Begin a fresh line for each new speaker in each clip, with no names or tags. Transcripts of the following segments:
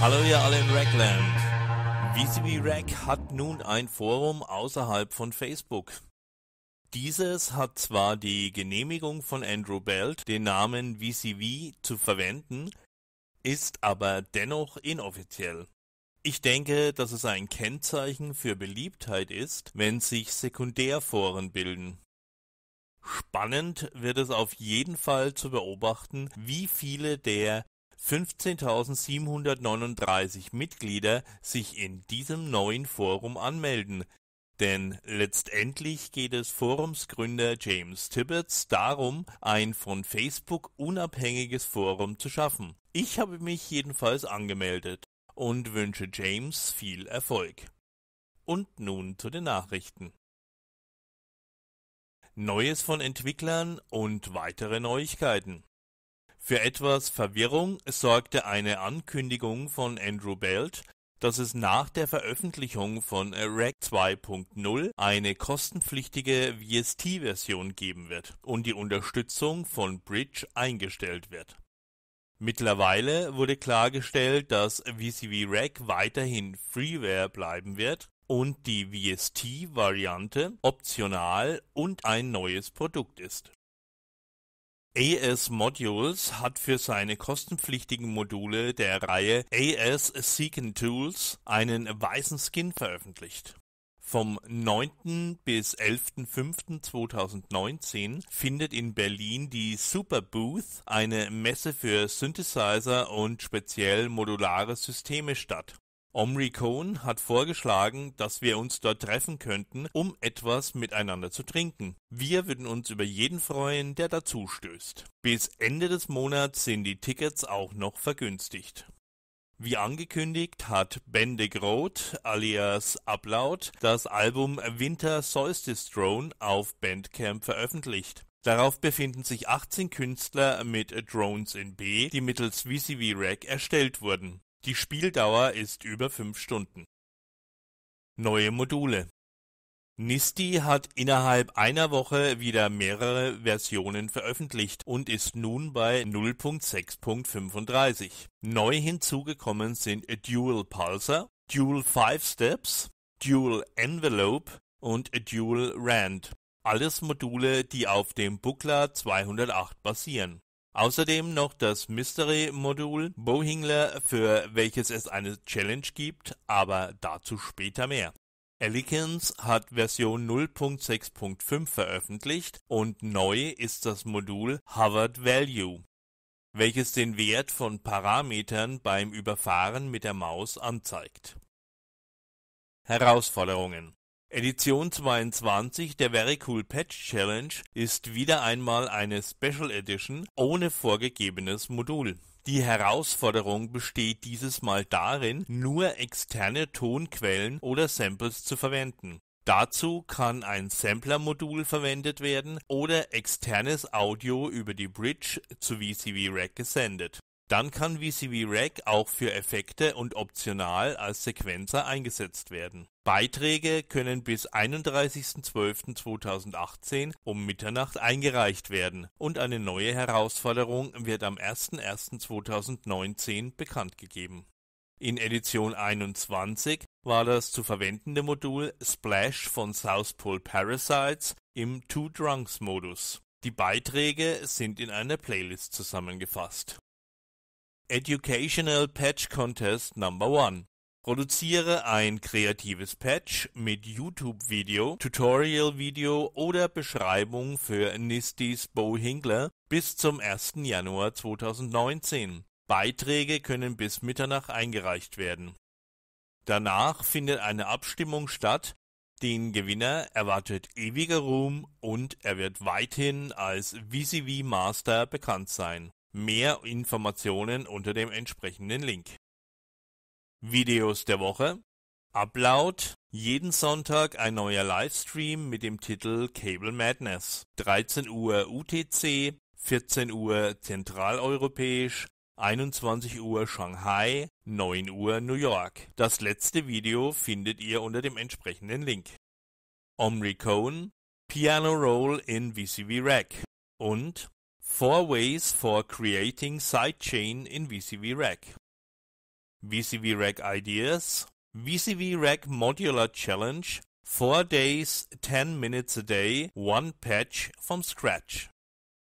Hallo ihr alle in Rackland. VCB Rack hat nun ein Forum außerhalb von Facebook. Dieses hat zwar die Genehmigung von Andrew Belt, den Namen VCV zu verwenden, ist aber dennoch inoffiziell. Ich denke, dass es ein Kennzeichen für Beliebtheit ist, wenn sich Sekundärforen bilden. Spannend wird es auf jeden Fall zu beobachten, wie viele der 15.739 Mitglieder sich in diesem neuen Forum anmelden, denn letztendlich geht es Forumsgründer James Tibbets darum, ein von Facebook unabhängiges Forum zu schaffen. Ich habe mich jedenfalls angemeldet und wünsche James viel Erfolg. Und nun zu den Nachrichten. Neues von Entwicklern und weitere Neuigkeiten. Für etwas Verwirrung sorgte eine Ankündigung von Andrew Belt, dass es nach der Veröffentlichung von RAC 2.0 eine kostenpflichtige VST-Version geben wird und die Unterstützung von Bridge eingestellt wird Mittlerweile wurde klargestellt, dass VCV Rack weiterhin Freeware bleiben wird und die VST-Variante optional und ein neues Produkt ist. AS Modules hat für seine kostenpflichtigen Module der Reihe AS Seeking Tools einen weißen Skin veröffentlicht vom 9. bis 11.05.2019 findet in Berlin die Super Booth, eine Messe für Synthesizer und speziell modulare Systeme statt. Omri Cohn hat vorgeschlagen, dass wir uns dort treffen könnten, um etwas miteinander zu trinken. Wir würden uns über jeden freuen, der dazu stößt. Bis Ende des Monats sind die Tickets auch noch vergünstigt. Wie angekündigt hat Ben de Groot alias Uploud das Album Winter Solstice Drone auf Bandcamp veröffentlicht. Darauf befinden sich 18 Künstler mit Drones in B, die mittels VCV Rack erstellt wurden. Die Spieldauer ist über 5 Stunden. Neue Module Nisti hat innerhalb einer Woche wieder mehrere Versionen veröffentlicht und ist nun bei 0.6.35. Neu hinzugekommen sind Dual Pulsar, Dual Five Steps, Dual Envelope und Dual Rand. Alles Module, die auf dem Buckler 208 basieren. Außerdem noch das Mystery-Modul Bowhingler, für welches es eine Challenge gibt, aber dazu später mehr. Elikins hat Version 0.6.5 veröffentlicht und neu ist das Modul Hovered Value, welches den Wert von Parametern beim Überfahren mit der Maus anzeigt. Herausforderungen Edition 22 der Very Cool Patch Challenge ist wieder einmal eine Special Edition ohne vorgegebenes Modul die Herausforderung besteht dieses Mal darin, nur externe Tonquellen oder Samples zu verwenden. Dazu kann ein Sampler-Modul verwendet werden oder externes Audio über die Bridge zu VCV Rack gesendet dann kann VCV Rack auch für Effekte und optional als Sequenzer eingesetzt werden. Beiträge können bis 31.12.2018 um Mitternacht eingereicht werden und eine neue Herausforderung wird am 01.01.2019 bekannt gegeben. In Edition 21 war das zu verwendende Modul Splash von South Pole Parasites im Two Drunks Modus. Die Beiträge sind in einer Playlist zusammengefasst Educational Patch Contest Number One. Produziere ein kreatives Patch mit YouTube-Video, Tutorial-Video oder Beschreibung für Nistis Bowhingler bis zum 1. Januar 2019. Beiträge können bis Mitternacht eingereicht werden. Danach findet eine Abstimmung statt. Den Gewinner erwartet ewiger Ruhm und er wird weithin als VCV Master bekannt sein Mehr Informationen unter dem entsprechenden Link. Videos der Woche Upload jeden Sonntag ein neuer Livestream mit dem Titel Cable Madness. 13 Uhr UTC, 14 Uhr zentraleuropäisch, 21 Uhr Shanghai, 9 Uhr New York. Das letzte Video findet ihr unter dem entsprechenden Link. Omri Cohn, Piano Roll in VCV Rack und Four Ways for Creating Sidechain in VCV Rack VCV Rack Ideas, VCV Rack Modular Challenge, 4 Days, 10 Minutes a Day, One Patch from Scratch.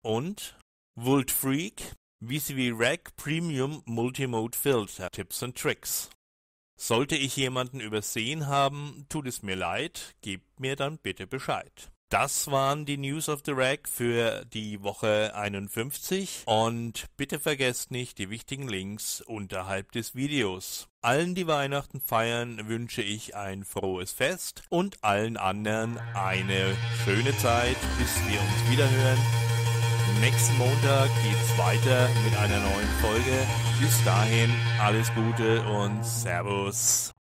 Und Volt Freak, VCV Rack Premium Multimode Filter Tipps and Tricks. Sollte ich jemanden übersehen haben, tut es mir leid, gebt mir dann bitte Bescheid. Das waren die News of the Rack für die Woche 51 und bitte vergesst nicht die wichtigen Links unterhalb des Videos. Allen, die Weihnachten feiern, wünsche ich ein frohes Fest und allen anderen eine schöne Zeit, bis wir uns wiederhören. Nächsten Montag geht's weiter mit einer neuen Folge. Bis dahin alles Gute und Servus.